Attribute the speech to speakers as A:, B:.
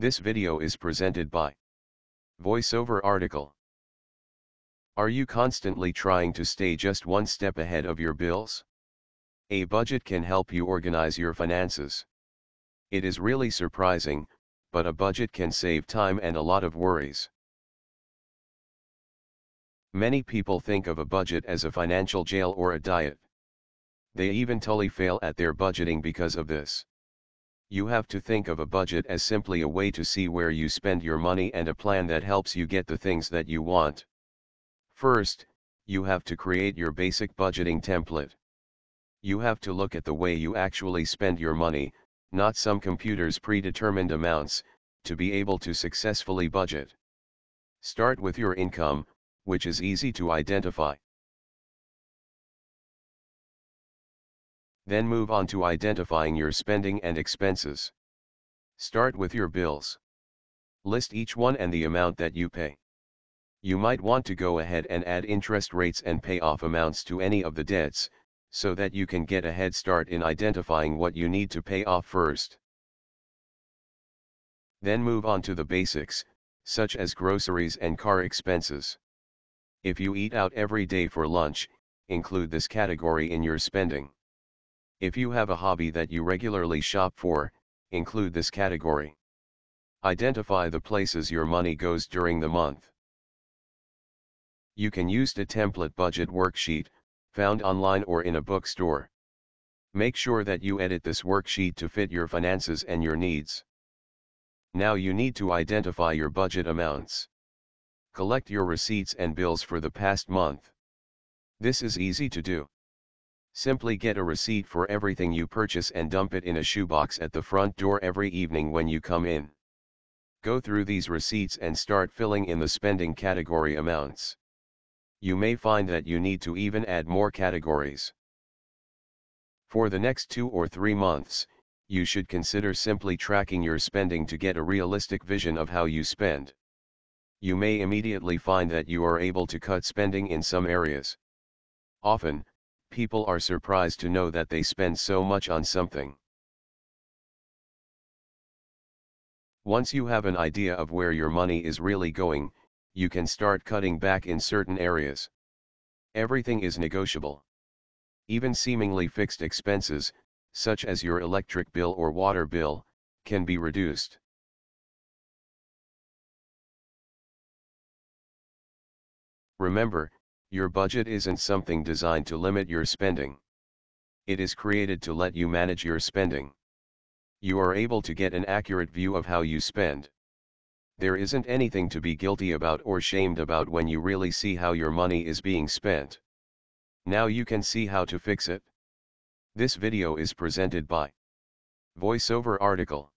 A: This video is presented by VoiceOver Article. Are you constantly trying to stay just one step ahead of your bills? A budget can help you organize your finances. It is really surprising, but a budget can save time and a lot of worries. Many people think of a budget as a financial jail or a diet. They even totally fail at their budgeting because of this. You have to think of a budget as simply a way to see where you spend your money and a plan that helps you get the things that you want. First, you have to create your basic budgeting template. You have to look at the way you actually spend your money, not some computer's predetermined amounts, to be able to successfully budget. Start with your income, which is easy to identify. Then move on to identifying your spending and expenses. Start with your bills. List each one and the amount that you pay. You might want to go ahead and add interest rates and pay off amounts to any of the debts, so that you can get a head start in identifying what you need to pay off first. Then move on to the basics, such as groceries and car expenses. If you eat out every day for lunch, include this category in your spending. If you have a hobby that you regularly shop for, include this category. Identify the places your money goes during the month. You can use the template budget worksheet, found online or in a bookstore. Make sure that you edit this worksheet to fit your finances and your needs. Now you need to identify your budget amounts. Collect your receipts and bills for the past month. This is easy to do. Simply get a receipt for everything you purchase and dump it in a shoebox at the front door every evening when you come in. Go through these receipts and start filling in the spending category amounts. You may find that you need to even add more categories. For the next two or three months, you should consider simply tracking your spending to get a realistic vision of how you spend. You may immediately find that you are able to cut spending in some areas. Often, people are surprised to know that they spend so much on something. Once you have an idea of where your money is really going, you can start cutting back in certain areas. Everything is negotiable. Even seemingly fixed expenses, such as your electric bill or water bill, can be reduced. Remember, your budget isn't something designed to limit your spending. It is created to let you manage your spending. You are able to get an accurate view of how you spend. There isn't anything to be guilty about or shamed about when you really see how your money is being spent. Now you can see how to fix it. This video is presented by VoiceOver Article.